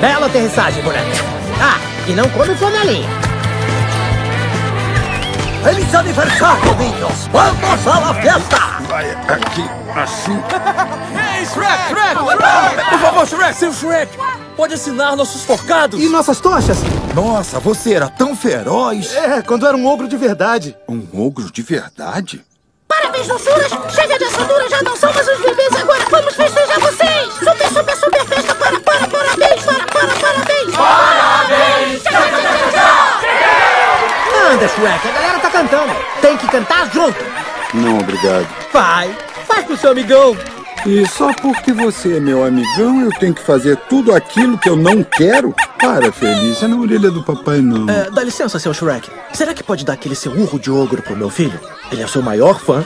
É, Bela aterrissagem, boneca. Ah, e não come flanelinha. Feliz aniversário, Ninhos! Vamos à festa! Vai aqui, assim. Ei, hey, Shrek, Shrek! Shrek! Por favor, Shrek! Seu Shrek, pode assinar nossos focados E nossas tochas? Nossa, você era tão feroz! É, quando era um ogro de verdade. Um ogro de verdade? Parabéns, doçuras! Chega de assadura, já não são mais os bebês agora! Vamos Anda, Shrek, a galera tá cantando. Tem que cantar junto. Não, obrigado. Vai, faz pro seu amigão. E só porque você é meu amigão, eu tenho que fazer tudo aquilo que eu não quero? Para, Felícia, na orelha do papai não. É, dá licença, seu Shrek. Será que pode dar aquele seu urro de ogro pro meu filho? Ele é seu maior fã.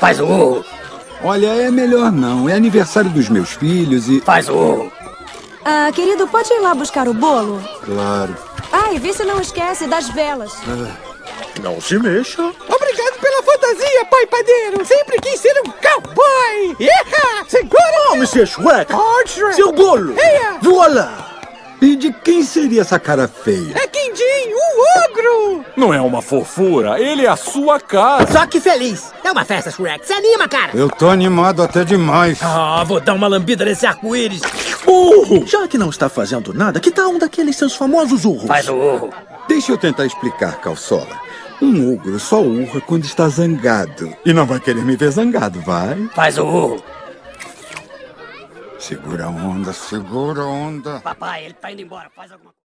Faz o urro! Olha, é melhor não. É aniversário dos meus filhos e. Faz o urro! Ah, querido, pode ir lá buscar o bolo? Claro. Ah, e vê se não esquece das velas. Não se mexa. Obrigado pela fantasia, pai padeiro. Sempre quis ser um cowboy. Iha! Segura! Oh, Monsieur Shrek! Shrek. Seu bolo! Eia! Voilà! E de quem seria essa cara feia? É Quindim, o ogro. Não é uma fofura, ele é a sua cara. Só que feliz. É uma festa, Shrek. Se anima, cara. Eu tô animado até demais. Ah, vou dar uma lambida nesse arco-íris. Urro! Já que não está fazendo nada, que tal um daqueles seus famosos urros? Faz o urro! Deixa eu tentar explicar, Calçola. Um ogro só urra quando está zangado. E não vai querer me ver zangado, vai? Faz o urro! Segura a onda, segura a onda. Papai, ele tá indo embora. Faz alguma coisa.